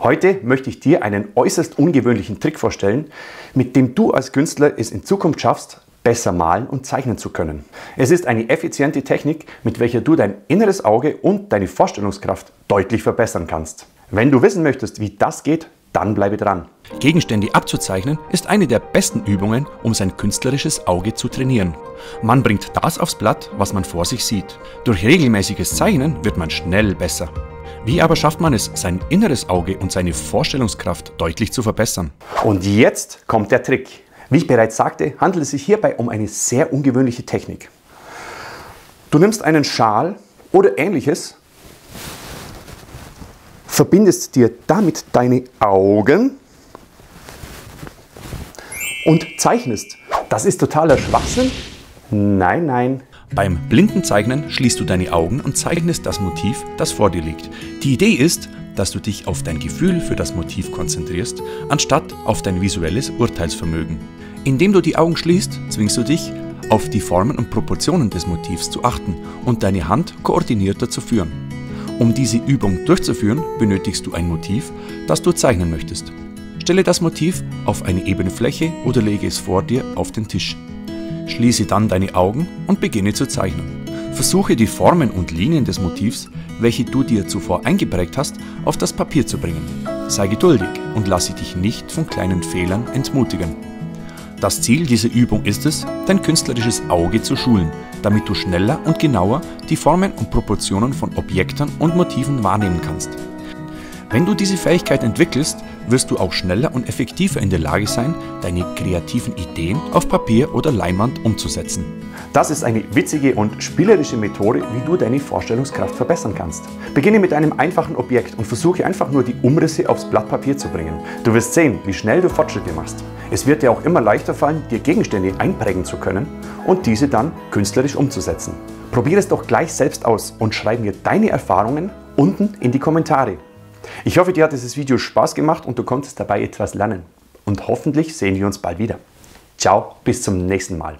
Heute möchte ich dir einen äußerst ungewöhnlichen Trick vorstellen, mit dem du als Künstler es in Zukunft schaffst, besser malen und zeichnen zu können. Es ist eine effiziente Technik, mit welcher du dein inneres Auge und deine Vorstellungskraft deutlich verbessern kannst. Wenn du wissen möchtest, wie das geht, dann bleibe dran. Gegenstände abzuzeichnen ist eine der besten Übungen, um sein künstlerisches Auge zu trainieren. Man bringt das aufs Blatt, was man vor sich sieht. Durch regelmäßiges Zeichnen wird man schnell besser. Wie aber schafft man es, sein inneres Auge und seine Vorstellungskraft deutlich zu verbessern? Und jetzt kommt der Trick. Wie ich bereits sagte, handelt es sich hierbei um eine sehr ungewöhnliche Technik. Du nimmst einen Schal oder ähnliches, verbindest dir damit deine Augen und zeichnest. Das ist totaler Schwachsinn? Nein, nein. Beim Blindenzeichnen schließt du deine Augen und zeichnest das Motiv, das vor dir liegt. Die Idee ist, dass du dich auf dein Gefühl für das Motiv konzentrierst, anstatt auf dein visuelles Urteilsvermögen. Indem du die Augen schließt, zwingst du dich, auf die Formen und Proportionen des Motivs zu achten und deine Hand koordinierter zu führen. Um diese Übung durchzuführen, benötigst du ein Motiv, das du zeichnen möchtest. Stelle das Motiv auf eine ebene Fläche oder lege es vor dir auf den Tisch. Schließe dann deine Augen und beginne zu zeichnen. Versuche die Formen und Linien des Motivs, welche du dir zuvor eingeprägt hast, auf das Papier zu bringen. Sei geduldig und lasse dich nicht von kleinen Fehlern entmutigen. Das Ziel dieser Übung ist es, dein künstlerisches Auge zu schulen, damit du schneller und genauer die Formen und Proportionen von Objekten und Motiven wahrnehmen kannst. Wenn du diese Fähigkeit entwickelst, wirst du auch schneller und effektiver in der Lage sein, deine kreativen Ideen auf Papier oder Leinwand umzusetzen. Das ist eine witzige und spielerische Methode, wie du deine Vorstellungskraft verbessern kannst. Beginne mit einem einfachen Objekt und versuche einfach nur die Umrisse aufs Blatt Papier zu bringen. Du wirst sehen, wie schnell du Fortschritte machst. Es wird dir auch immer leichter fallen, dir Gegenstände einprägen zu können und diese dann künstlerisch umzusetzen. Probiere es doch gleich selbst aus und schreib mir deine Erfahrungen unten in die Kommentare. Ich hoffe, dir hat dieses Video Spaß gemacht und du konntest dabei etwas lernen. Und hoffentlich sehen wir uns bald wieder. Ciao, bis zum nächsten Mal.